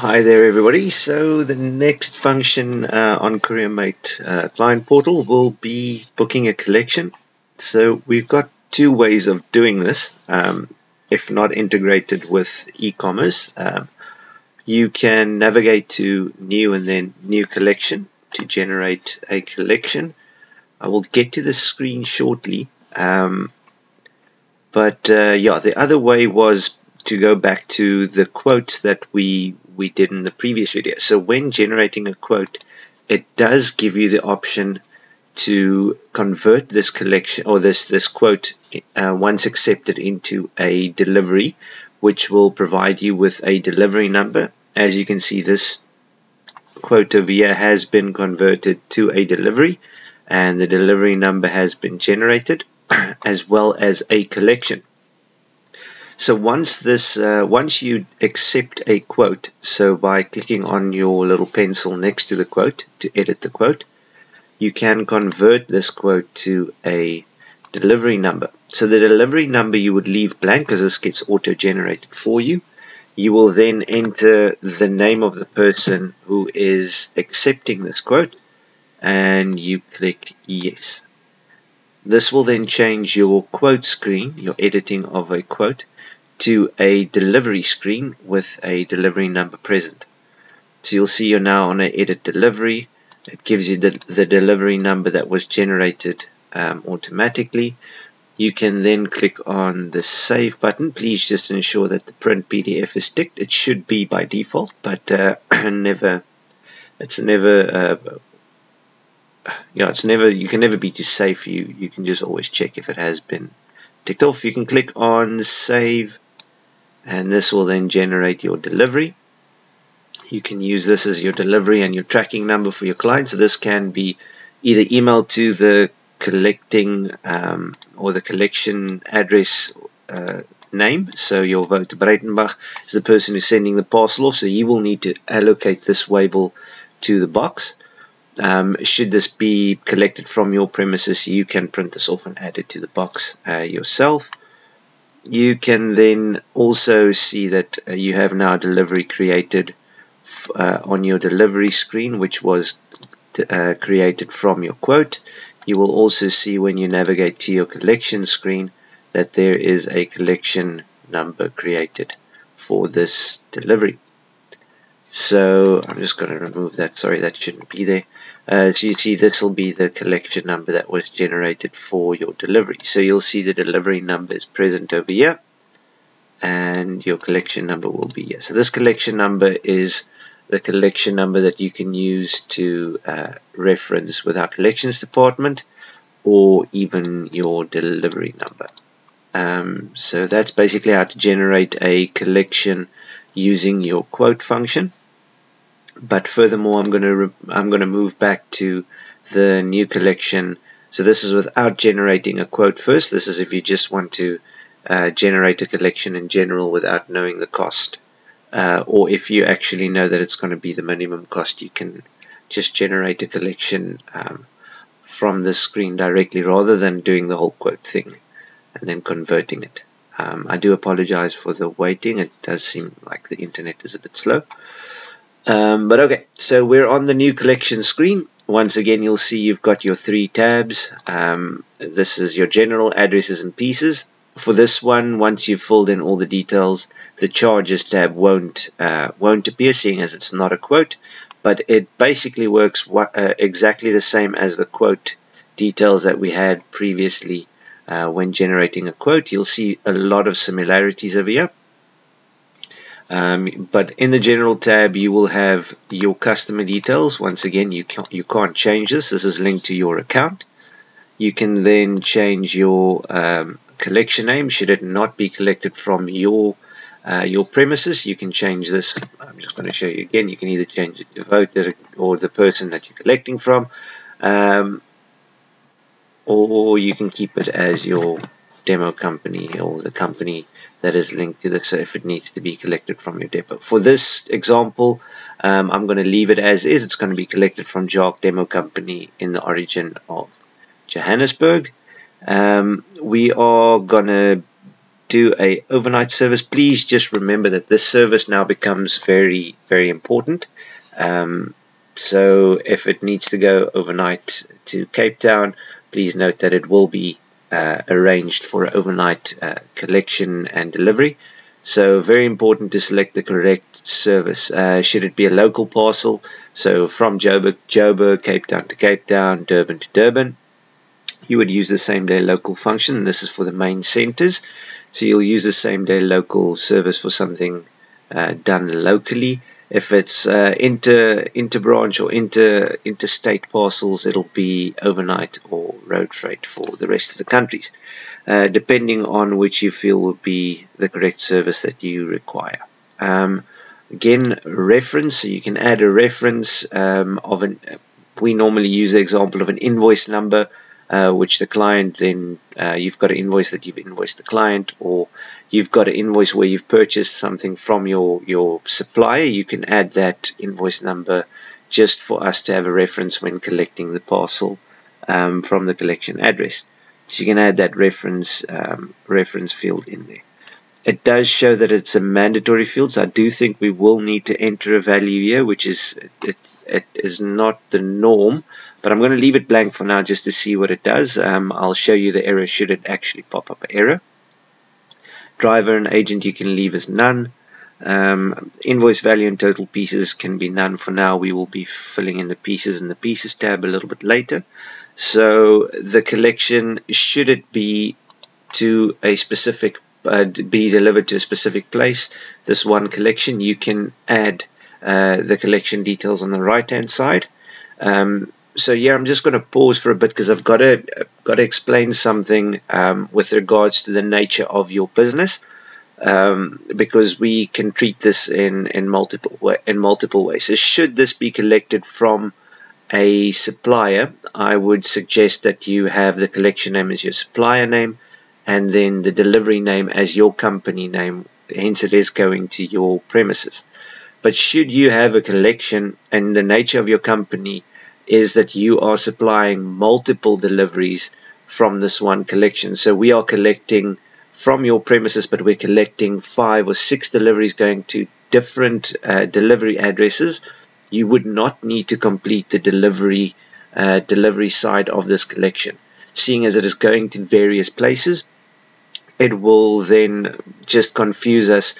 Hi there everybody. So the next function uh, on CourierMate uh, client portal will be booking a collection. So we've got two ways of doing this um, if not integrated with e-commerce. Um, you can navigate to new and then new collection to generate a collection. I will get to the screen shortly. Um, but uh, yeah, the other way was to go back to the quotes that we we did in the previous video. So when generating a quote, it does give you the option to convert this collection or this this quote uh, once accepted into a delivery, which will provide you with a delivery number. As you can see, this quote over here has been converted to a delivery, and the delivery number has been generated, as well as a collection. So once this, uh, once you accept a quote, so by clicking on your little pencil next to the quote to edit the quote, you can convert this quote to a delivery number. So the delivery number you would leave blank because this gets auto-generated for you. You will then enter the name of the person who is accepting this quote and you click yes. This will then change your quote screen, your editing of a quote, to a delivery screen with a delivery number present. So you'll see you're now on an edit delivery. It gives you the, the delivery number that was generated um, automatically. You can then click on the save button. Please just ensure that the print PDF is ticked. It should be by default, but uh, never. It's never. Uh, yeah, it's never. You can never be too safe. You you can just always check if it has been ticked off. You can click on save and this will then generate your delivery. You can use this as your delivery and your tracking number for your client. So this can be either emailed to the collecting um, or the collection address uh, name. So your Wouter Breitenbach is the person who's sending the parcel off. So you will need to allocate this label to the box. Um, should this be collected from your premises, you can print this off and add it to the box uh, yourself you can then also see that uh, you have now delivery created uh, on your delivery screen which was uh, created from your quote. You will also see when you navigate to your collection screen that there is a collection number created for this delivery so I'm just going to remove that sorry that shouldn't be there uh, so you see this will be the collection number that was generated for your delivery. So you'll see the delivery number is present over here and your collection number will be here. So this collection number is the collection number that you can use to uh, reference with our collections department or even your delivery number. Um, so that's basically how to generate a collection using your quote function. But furthermore I'm going to I'm going to move back to the new collection. So this is without generating a quote first. This is if you just want to uh, generate a collection in general without knowing the cost. Uh, or if you actually know that it's going to be the minimum cost you can just generate a collection um, from the screen directly rather than doing the whole quote thing and then converting it um, I do apologize for the waiting it does seem like the internet is a bit slow um, but okay, so we're on the new collection screen. Once again, you'll see you've got your three tabs. Um, this is your general addresses and pieces. For this one, once you've filled in all the details, the charges tab won't uh, won't appear, seeing as it's not a quote. But it basically works uh, exactly the same as the quote details that we had previously uh, when generating a quote. You'll see a lot of similarities over here. Um, but in the general tab you will have your customer details. Once again you can't you can't change this. This is linked to your account. You can then change your um, collection name. Should it not be collected from your uh, your premises you can change this. I'm just going to show you again. You can either change it to voter or the person that you're collecting from. Um, or you can keep it as your demo company or the company that is linked to this if it needs to be collected from your depot. For this example, um, I'm going to leave it as is. It's going to be collected from JARC Demo Company in the origin of Johannesburg. Um, we are going to do a overnight service, please just remember that this service now becomes very, very important. Um, so if it needs to go overnight to Cape Town, please note that it will be uh, arranged for overnight uh, collection and delivery. So very important to select the correct service. Uh, should it be a local parcel, so from Joburg, Joburg, Cape Town to Cape Town, Durban to Durban, you would use the same day local function. This is for the main centers. So you'll use the same day local service for something uh, done locally. If it's uh, inter inter branch or inter interstate parcels, it'll be overnight or road freight for the rest of the countries, uh, depending on which you feel would be the correct service that you require. Um, again, reference. So you can add a reference um, of an. We normally use the example of an invoice number uh, which the client then uh, you've got an invoice that you've invoiced the client or you've got an invoice where you've purchased something from your your supplier you can add that invoice number just for us to have a reference when collecting the parcel um, from the collection address so you can add that reference um, reference field in there it does show that it's a mandatory field so I do think we will need to enter a value here which is it, it is not the norm but I'm going to leave it blank for now just to see what it does. Um, I'll show you the error should it actually pop up an error. Driver and agent you can leave as none. Um, invoice value and total pieces can be none for now. We will be filling in the pieces in the pieces tab a little bit later. So the collection, should it be to a specific, uh, be delivered to a specific place, this one collection, you can add uh, the collection details on the right hand side. Um, so yeah, I'm just going to pause for a bit because I've got to got to explain something um, with regards to the nature of your business, um, because we can treat this in in multiple in multiple ways. So should this be collected from a supplier, I would suggest that you have the collection name as your supplier name, and then the delivery name as your company name. Hence, it is going to your premises. But should you have a collection and the nature of your company is that you are supplying multiple deliveries from this one collection. So we are collecting from your premises, but we're collecting five or six deliveries going to different uh, delivery addresses. You would not need to complete the delivery uh, delivery side of this collection. Seeing as it is going to various places, it will then just confuse us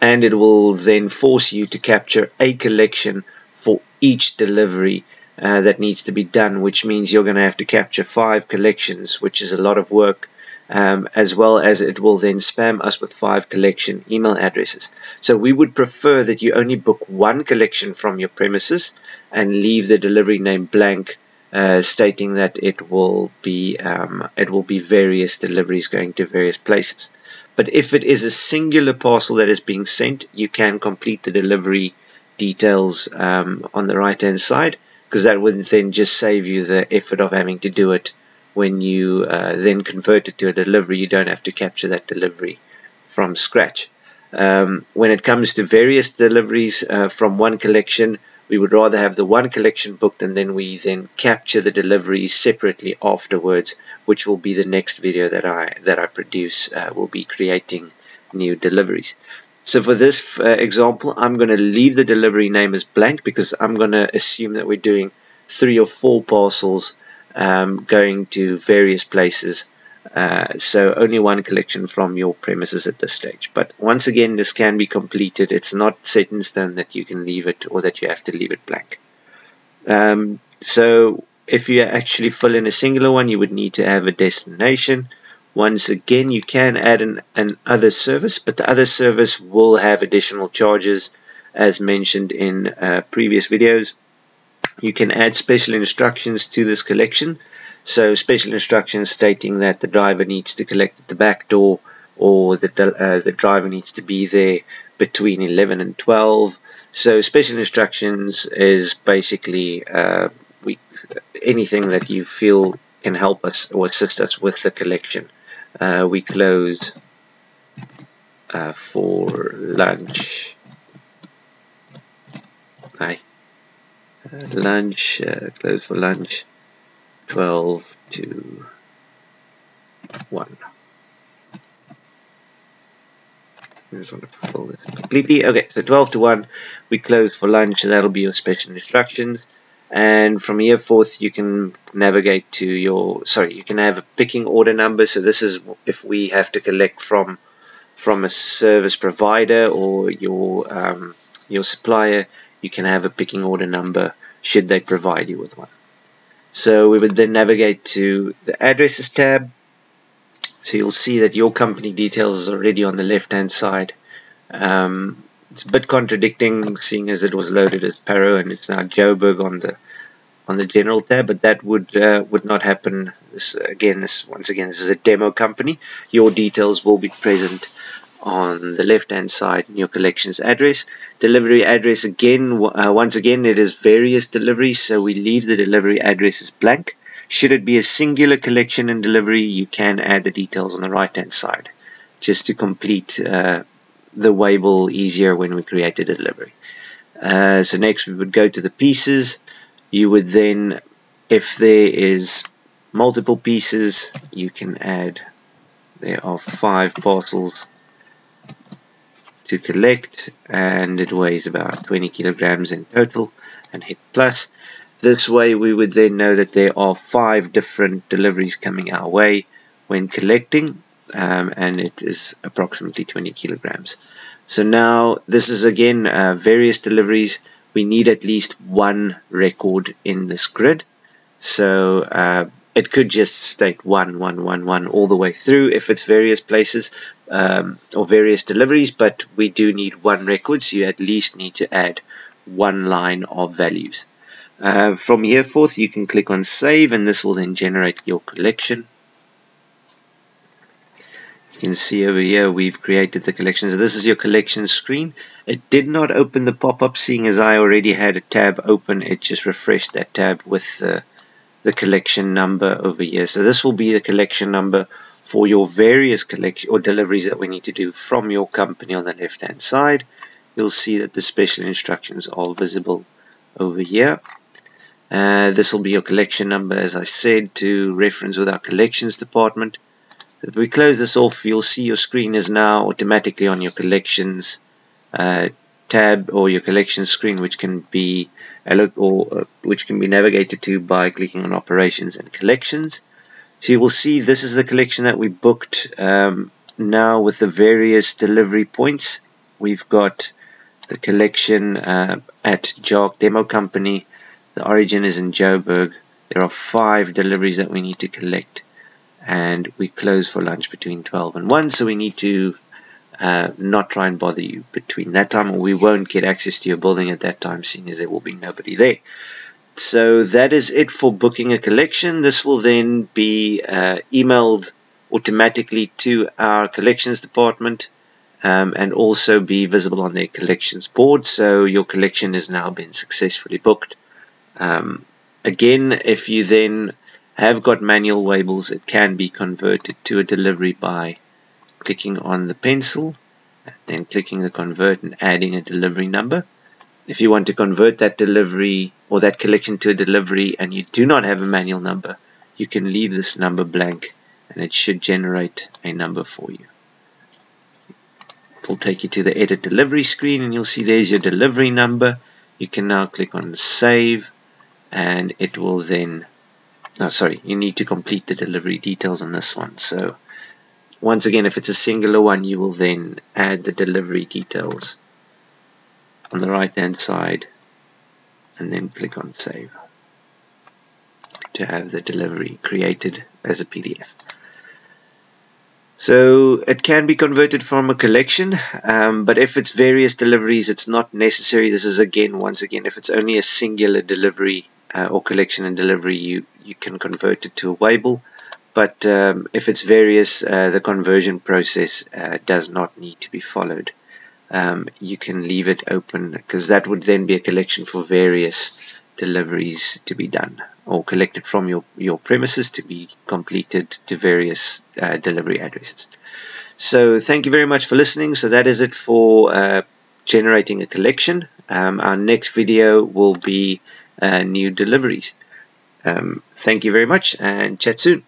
and it will then force you to capture a collection for each delivery uh, that needs to be done, which means you're going to have to capture five collections, which is a lot of work, um, as well as it will then spam us with five collection email addresses. So we would prefer that you only book one collection from your premises and leave the delivery name blank, uh, stating that it will be um, it will be various deliveries going to various places. But if it is a singular parcel that is being sent, you can complete the delivery details um, on the right hand side because that would then just save you the effort of having to do it when you uh, then convert it to a delivery you don't have to capture that delivery from scratch. Um, when it comes to various deliveries uh, from one collection we would rather have the one collection booked and then we then capture the deliveries separately afterwards which will be the next video that I that I produce uh, will be creating new deliveries. So for this uh, example, I'm going to leave the delivery name as blank because I'm going to assume that we're doing three or four parcels um, going to various places. Uh, so only one collection from your premises at this stage. But once again, this can be completed. It's not set in stone that you can leave it or that you have to leave it blank. Um, so if you actually fill in a singular one, you would need to have a destination. Once again, you can add an, an other service, but the other service will have additional charges as mentioned in uh, previous videos. You can add special instructions to this collection. So special instructions stating that the driver needs to collect at the back door or the, uh, the driver needs to be there between 11 and 12. So special instructions is basically uh, we, anything that you feel can help us or assist us with the collection uh, we close uh, for lunch. Hi. Lunch, uh, close for lunch, 12 to 1. I just want to fill this completely. Okay, so 12 to 1, we close for lunch. That'll be your special instructions. And from here forth, you can navigate to your, sorry, you can have a picking order number. So this is if we have to collect from from a service provider or your um, your supplier, you can have a picking order number should they provide you with one. So we would then navigate to the addresses tab so you'll see that your company details is already on the left hand side. Um, it's a bit contradicting seeing as it was loaded as Paro and it's now Joburg on the on the general tab, but that would uh, would not happen. This again, this once again, this is a demo company. Your details will be present on the left hand side your collections address. Delivery address again, uh, once again, it is various deliveries, so we leave the delivery addresses blank. Should it be a singular collection and delivery, you can add the details on the right hand side just to complete uh, the waybill easier when we create a delivery. Uh, so next we would go to the pieces. You would then, if there is multiple pieces, you can add, there are five parcels to collect and it weighs about 20 kilograms in total and hit plus. This way we would then know that there are five different deliveries coming our way when collecting um, and it is approximately 20 kilograms. So now this is again uh, various deliveries. We need at least one record in this grid. So uh, it could just state one, one, one, one all the way through if it's various places um, or various deliveries, but we do need one record, so you at least need to add one line of values. Uh, from here forth, you can click on save, and this will then generate your collection. You can see over here we've created the collection. So this is your collection screen. It did not open the pop-up, seeing as I already had a tab open. It just refreshed that tab with the, the collection number over here. So this will be the collection number for your various collection or deliveries that we need to do from your company on the left hand side. You'll see that the special instructions are visible over here. Uh, this will be your collection number, as I said, to reference with our collections department. If we close this off, you'll see your screen is now automatically on your collections uh, tab or your collection screen, which can be or uh, which can be navigated to by clicking on operations and collections. So you will see this is the collection that we booked um, now with the various delivery points. We've got the collection uh, at JARC Demo Company the origin is in Joburg. There are five deliveries that we need to collect and we close for lunch between 12 and 1 so we need to uh, not try and bother you between that time or we won't get access to your building at that time seeing as there will be nobody there. So that is it for booking a collection. This will then be uh, emailed automatically to our collections department um, and also be visible on their collections board so your collection has now been successfully booked. Um, again, if you then have got manual labels, it can be converted to a delivery by clicking on the pencil, then clicking the convert and adding a delivery number. If you want to convert that delivery or that collection to a delivery and you do not have a manual number, you can leave this number blank and it should generate a number for you. It will take you to the edit delivery screen and you'll see there's your delivery number. You can now click on save and it will then oh sorry you need to complete the delivery details on this one so once again if it's a singular one you will then add the delivery details on the right hand side and then click on save to have the delivery created as a PDF so it can be converted from a collection, um, but if it's various deliveries, it's not necessary. This is again, once again, if it's only a singular delivery uh, or collection and delivery, you, you can convert it to a waybill. But um, if it's various, uh, the conversion process uh, does not need to be followed. Um, you can leave it open because that would then be a collection for various deliveries to be done or collected from your, your premises to be completed to various uh, delivery addresses. So thank you very much for listening. So that is it for uh, generating a collection. Um, our next video will be uh, new deliveries. Um, thank you very much and chat soon.